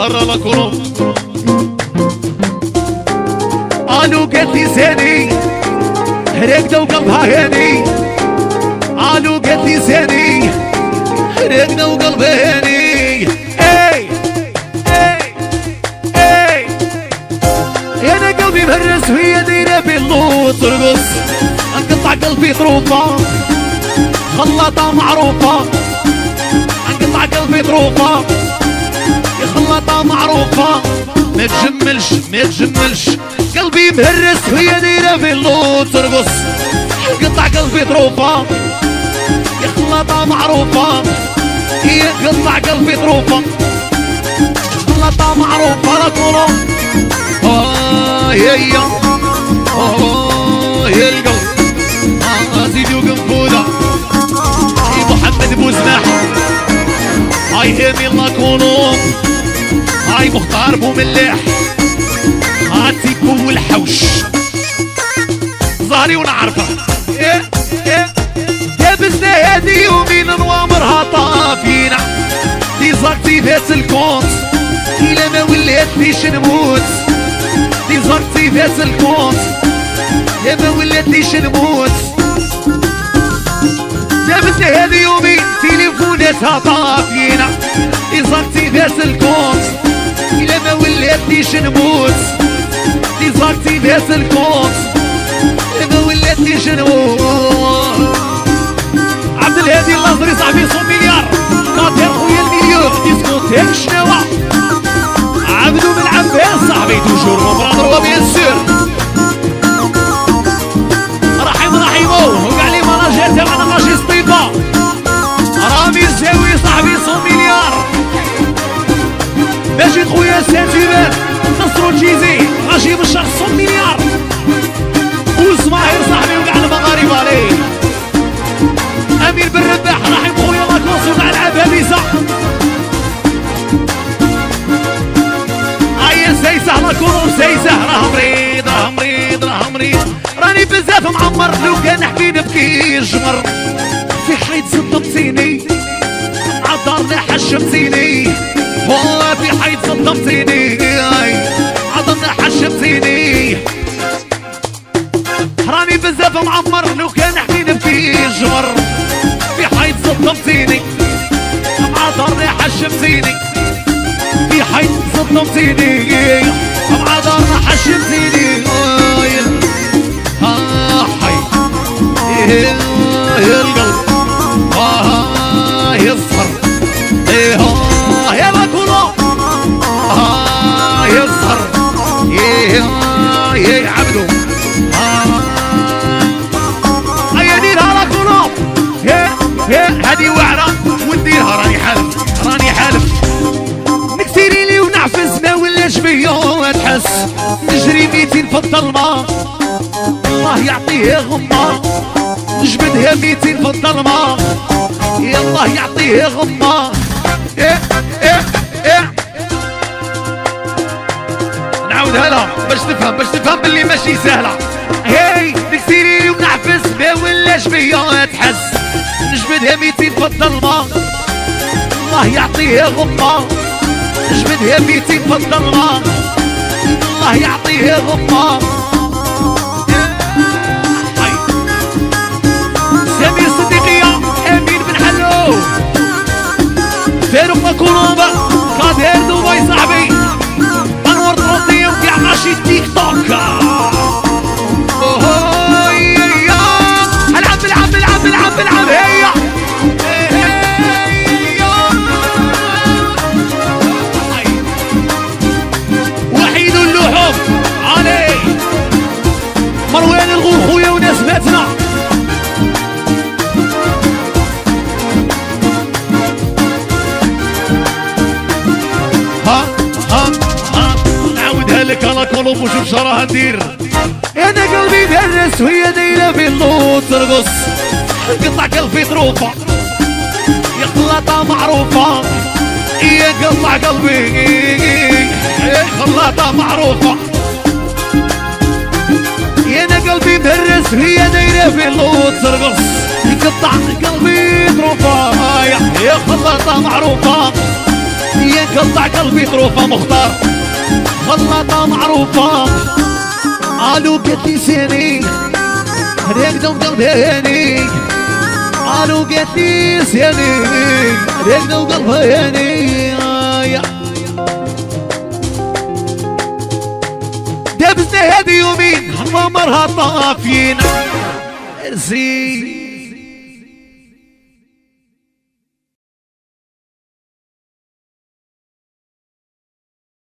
يسهر لكم قالوا قالت لي زاني هرقنا وقلبها هاني قالوا قالت لي زاني هرقنا وقلبها هاني اي اي اي أنا قلبي مهرس وهي دايره باللوط ترقص انقطع قلبي طروفه خلاطه معروفه انقطع قلبي طروفه خلاطه معروفة. ما تجملش ما تجملش. قلبي مهرس وهي دايره باللوط ترقص. انقطع قلبي طروفة. يا خلاطة معروفة. هي قطع قلبي طروفة. خلاطة معروفة لكم آه يا يا. آه يا القلب. آه زيدي وقنفودة محمد بوزناح هاي إيميل لاكونوم هاي مختار بوملاح هاتي بو الحوش. ظهري ونعرفه. إيه إيه جابسنا هادي ومين نوامرها طافينا. دي زرتي فاس الكونت. إلا ما ولات ليش نموت دي زرتي فاس الكونت. يا ما ليش نموت جابسنا هادي يومين تليفوناتها طافينا. دي زرتي فاس الكونت. ليش نموت؟ دي زرتي فاس الكونت إلا ما ولات ليش نموت؟ عبد الهادي اللازري صاحبي صوم مليار. قاطر خويا المليون. ديسكوتيك شنوا عبدو من عباس صاحبي توجور. مبرادر وبيان سور رحيم رحيمو وكاع لي مناجات تاعنا ماشي سطيبة رامي الزاوي صاحبي صوم مليار. ماجد خويا ساتيبان نصرو تشيزي ماشي بالشخص صوم مليار. وسماهر صاحبي وكاع المغاربة ليه أمير بن رباح رحم خويا لاكوس ومع العبابيسه هيا سيسه لاكوس سيسه راه مريض راه مريض راه مريض راني بزاف معمر لو كان نحكي نبكي جمر في حيط صدمتيني دارنا حشمتيني والله في حيط صدمتيني حيط صدمتيني مع دارنا حشمتيني آه حي. بيا تحس نجري ميتين في الظلمة الله يعطيه غمة. نجبدها ميتين في الظلمة يا الله يعطيه غمة. إيه إيه إيه. نعاودها لها باش تفهم باش تفهم باللي ماشي سهلة. هاي نكسيري ونعفس ما ولاش بيا تحس. نجبدها ميتين في الظلمة الله يعطيه غمة. نجبدها ميتين في الظلمة الله يعطيه غمة هاي. سمير صديقية قلوب وشوف شراها ندير أنا قلبي درس وهي دايره في اللوط ترقص. قطع قلبي طروفه يا خلاطة معروفة. يا قطع قلبي. يا خلاطة معروفة. يا أنا قلبي مهرس وهي دايره في اللوط ترقص. يقطع قلبي طروفه يا يا خلاطة معروفة. هي قطع قلبي طروفة مختار. خلطة معروفة. قالوا قلت لي سيني. هنيك دم دم ديني قالوا قلت لي سيني. هنيك دم دم ديني دبزنا هذي يومين. مرها طافين زين.